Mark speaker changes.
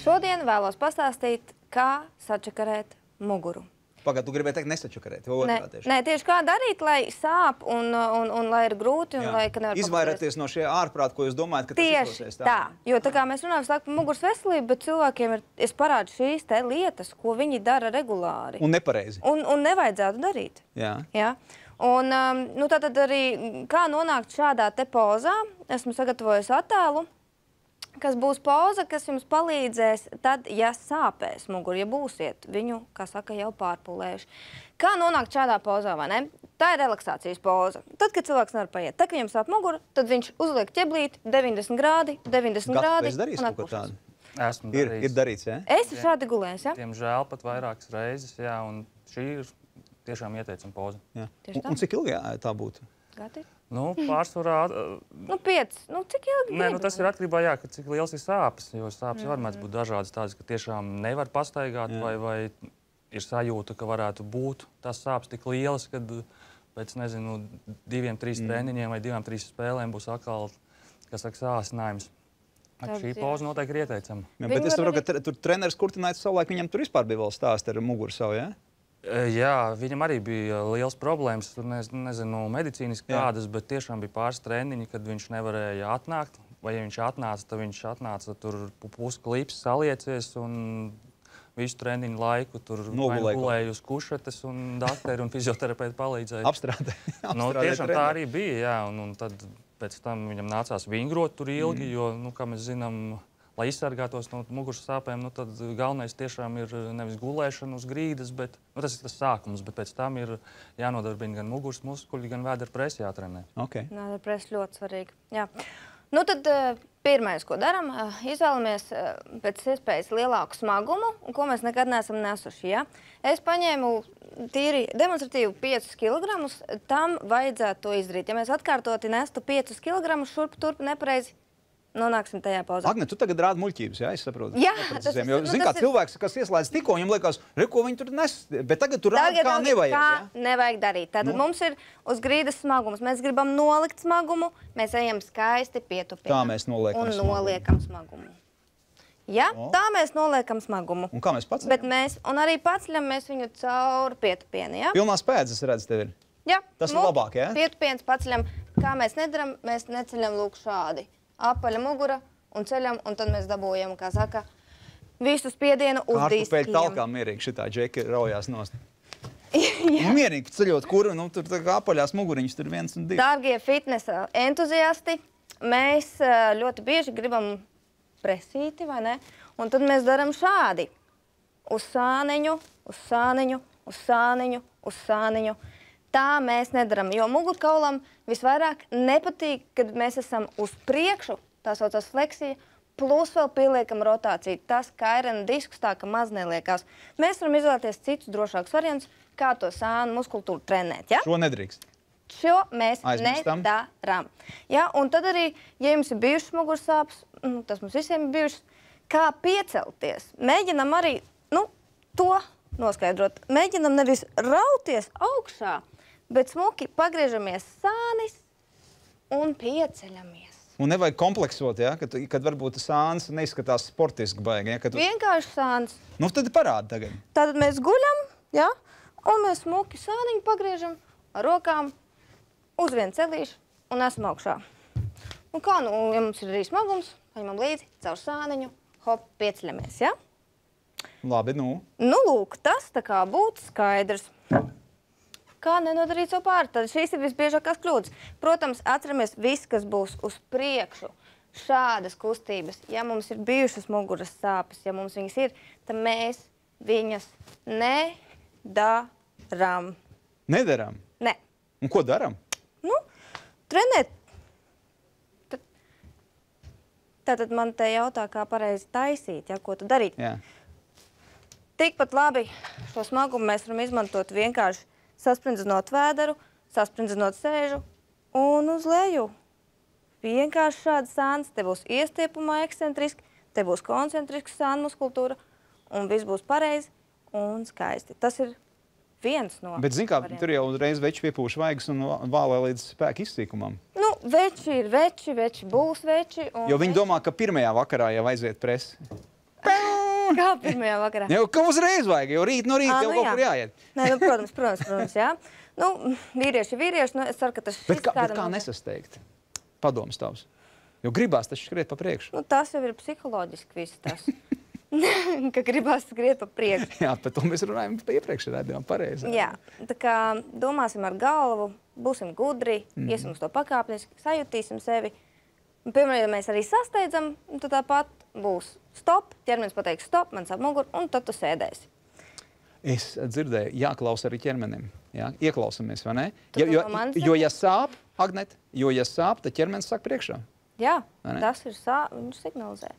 Speaker 1: Šodien vēlos pastāstīt, kā sačakarēt muguru.
Speaker 2: Pagad, tu gribēji teikt, nesačakarēt,
Speaker 1: Nē,
Speaker 2: tieši?
Speaker 1: nē, tieši kā darīt, lai sāp un, un, un lai ir grūti un
Speaker 2: Jā.
Speaker 1: lai ka nevar
Speaker 2: Izvairieties no šie ārprāt, ko jūs domājat, ka tas
Speaker 1: Tieši
Speaker 2: izdosies
Speaker 1: tā. Jo tā kā mēs runājam laiku par muguras veselību, bet cilvēkiem ir, es parādu šīs te lietas, ko viņi dara regulāri.
Speaker 2: Un nepareizi.
Speaker 1: Un, un nevajadzētu darīt.
Speaker 2: Jā.
Speaker 1: Ja? Un, um, nu, tātad arī kā nonākt šādā te pozā, esmu sagatavojis attēlu, kas būs poza, kas jums palīdzēs tad, ja sāpēs muguru, ja būsiet viņu, kā saka, jau pārpulējuši. Kā nonākt šādā pozā, vai ne? Tā ir relaksācijas poza. Tad, kad cilvēks nevar paiet, tad, kad viņam sāp muguru, tad viņš uzliek ķeblīti 90 grādi, 90
Speaker 2: Gatu,
Speaker 1: grādi.
Speaker 2: es darīšu
Speaker 1: un atpūšas.
Speaker 3: Esmu
Speaker 2: Ir,
Speaker 3: darījis.
Speaker 2: ir darīts, jā?
Speaker 1: Es šādi gulēju, ja?
Speaker 3: Diemžēl pat vairākas reizes, jā, un šī ir tiešām ieteicama poza.
Speaker 2: jā. Un, un cik ilgi jā, tā būtu?
Speaker 1: Gati?
Speaker 3: Nu, pārsvarā,
Speaker 1: Nu, piec. Nu, cik ilgi?
Speaker 3: nē, nu, tas ir atkarībā no tā, cik liels ir sāpes. Jo sāpes var mēdz būt dažādas, tādas, ka tiešām nevar pastaigāt, vai, vai ir sajūta, ka varētu būt tās sāpes tik lielas, ka pēc nezinu, diviem, trīs mm. treniņiem vai divām, trīs spēlēm būs atkal kas saka, sācinājums.
Speaker 1: Tad,
Speaker 3: Šī poza noteikti ir ieteicama.
Speaker 2: Jā,
Speaker 1: Viņi
Speaker 2: bet es
Speaker 1: var
Speaker 2: saprotu,
Speaker 1: arī-
Speaker 2: ka tur treneris Kurtināts savulaik viņam tur vispār bija vēl stāsts ar muguru savu, jā?
Speaker 3: Jā, viņam arī bija liels problēmas. Tur nez, nezinu, medicīniski kādas, bet tiešām bija pāris treniņi, kad viņš nevarēja atnākt. Vai ja viņš atnāca, tad viņš atnāca tur pusklips saliecies un visu treniņu laiku tur nu gulēja uz kušetes un doktori un fizioterapeiti palīdzēja.
Speaker 2: Apstrādē.
Speaker 3: Nu,
Speaker 2: apstrādē
Speaker 3: tiešām tā
Speaker 2: treneri.
Speaker 3: arī bija. Jā, un, un tad pēc tam viņam nācās vingrot tur ilgi, mm. jo, nu, kā mēs zinām, lai izsargātos no muguras sāpēm, nu, tad galvenais tiešām ir nevis gulēšana uz grīdas, bet nu, tas ir tas sākums. Bet pēc tam ir jānodarbina gan muguras muskuļi, gan vēdera presa jātrenē.
Speaker 2: Okay.
Speaker 1: Nē, presa ļoti svarīga. Jā. Nu, tad uh, pirmais, ko darām, uh, izvēlamies pēc iespējas lielāku smagumu, un ko mēs nekad neesam nesuši. Ja? Es paņēmu tīri demonstratīvi 5 kg. Tam vajadzētu to izdarīt. Ja mēs atkārtoti nestu 5 kg šurp turp nepareizi, nonāksim tajā pauzā.
Speaker 2: Agne, tu tagad rādi muļķības, jā, es saprotu.
Speaker 1: Jā, tas-
Speaker 2: jo,
Speaker 1: nu, tas
Speaker 2: kā
Speaker 1: ir-
Speaker 2: cilvēks, kas ieslēdz tikko, viņam liekas, re, ko viņi tur nes, bet tagad tur rāda, kā nevajag.
Speaker 1: kā
Speaker 2: jā?
Speaker 1: nevajag darīt. Tātad
Speaker 2: Nu.
Speaker 1: nu. mums ir uz grīdas smagums. Mēs gribam nolikt smagumu, mēs ejam skaisti pietupinām.
Speaker 2: Tā mēs noliekam
Speaker 1: Un
Speaker 2: smagumu.
Speaker 1: noliekam smagumu. Ja?
Speaker 2: O.
Speaker 1: Tā mēs noliekam smagumu.
Speaker 2: Un kā mēs pats?
Speaker 1: Bet mēs, un arī paceļam mēs viņu cauri pietupienu. Ja?
Speaker 2: Pilnās pēdas, es redzu, tev ir.
Speaker 1: Ja?
Speaker 2: Tas ir labāk, ja?
Speaker 1: Pietupiens paceļam. Kā mēs nedaram, mēs neceļam lūk šādi. Apaļa mugura un ceļam, un tad mēs dabūjam, kā saka, visu spiedienu uz
Speaker 2: Kārtupēļ
Speaker 1: diskiem.
Speaker 2: talkā mierīgi šitā džeka raujās nost. nu, mierīgi ceļot, kur, nu, tur apaļās muguriņas, tur viens un divi.
Speaker 1: Dārgie fitnesa entuziasti, mēs ļoti bieži gribam presīti, vai ne? Un tad mēs darām šādi. Uz sāniņu, uz sāniņu, uz sāniņu, uz sāniņu. Tā mēs nedaram, jo mugurkaulam visvairāk nepatīk, kad mēs esam uz priekšu, tā saucās fleksija, plus vēl pieliekam rotāciju. Tas kairina diskus tā, ka maz neliekās. Mēs varam izvēlēties citus drošākus variantus, kā to sānu muskultūru trenēt. Ja?
Speaker 2: Šo nedrīkst.
Speaker 1: Šo mēs
Speaker 2: Aizmirstam.
Speaker 1: nedarām. Ja? Un tad arī, ja jums ir bijušas muguras sāpes, nu, tas mums visiem ir bijušas, kā piecelties. Mēģinam arī nu, to noskaidrot. Mēģinam nevis rauties augšā, bet smuki pagriežamies sānis un pieceļamies.
Speaker 2: Un nevajag kompleksot, ja, kad, kad varbūt sāns neizskatās sportiski baigi. Ja, kad tu,
Speaker 1: Vienkārši sānis.
Speaker 2: nu, tad parādi tagad.
Speaker 1: Tad mēs guļam, ja? un mēs smuki sāniņu pagriežam ar rokām uz vienu celīšu un esam augšā. Un kā, nu, ja mums ir arī smagums, paņemam līdzi caur sāniņu, hop, pieceļamies, ja?
Speaker 2: Labi, nu.
Speaker 1: Nu, lūk, tas tā kā būtu skaidrs. Kā nenodarīt savu pāri? Tad šīs ir visbiežākās kļūdas. Protams, atceramies viss, kas būs uz priekšu. Šādas kustības, ja mums ir bijušas muguras sāpes, ja mums viņas ir, tad mēs viņas nedarām.
Speaker 2: Nedarām.
Speaker 1: Ne.
Speaker 2: Un ko darām?
Speaker 1: Nu, trenēt. Tad- Tātad man te jautā, kā pareizi taisīt, ja, ko tu darīt.
Speaker 2: Jā.
Speaker 1: Tikpat labi šo smagumu mēs varam izmantot vienkārši saspringzinot vēderu, saspringzinot sēžu un uz leju. Vienkārši šāds sāns, te būs iestiepumā ekscentriski, te būs koncentrisks sānu muskultūra un viss būs pareizi un skaisti. Tas ir viens no
Speaker 2: Bet, zini, kā
Speaker 1: variantiem.
Speaker 2: tur jau uzreiz veči piepūš vaigas un vālē līdz spēka izsīkumam.
Speaker 1: Nu, veči ir veči, veči būs veči.
Speaker 2: Jo viņi
Speaker 1: veči-
Speaker 2: domā, ka pirmajā vakarā jau aiziet presi.
Speaker 1: Kā pirmajā vakarā.
Speaker 2: Jau ka uzreiz vajag, jo rīt no rīta
Speaker 1: Ā,
Speaker 2: jau
Speaker 1: nu
Speaker 2: kaut
Speaker 1: jā.
Speaker 2: kur jāiet.
Speaker 1: Nē, nu, protams, protams, protams, jā. Nu, vīrieši, vīrieši, nu, es ceru, ka tas
Speaker 2: Bet
Speaker 1: šis
Speaker 2: kā, bet
Speaker 1: kādam-
Speaker 2: kā nesasteigt? Padoms tavs. Jo gribās taču skriet pa priekšu.
Speaker 1: Nu, tas jau ir psiholoģiski viss tas. ka gribās skriet pa priekšu.
Speaker 2: Jā, par to mēs runājam iepriekš redzējām pareizi.
Speaker 1: Jā, tā kā domāsim ar galvu, būsim gudri, mm. iesim uz to pakāpeniski, sajutīsim sevi. Un, piemēram, ja mēs arī sasteidzam, tad tāpat būs stop, ķermenis pateiks stop, man sāp muguru, un tad tu sēdēsi.
Speaker 2: Es dzirdēju, jāklausa arī ķermenim. Jā, ieklausamies, vai ne?
Speaker 1: Tu
Speaker 2: Jo,
Speaker 1: to
Speaker 2: jo,
Speaker 1: manis
Speaker 2: jo ja sāp, Agnet, jo ja sāp, tad ķermenis sāk priekšā.
Speaker 1: Jā, tas ir sā, viņš signalizē.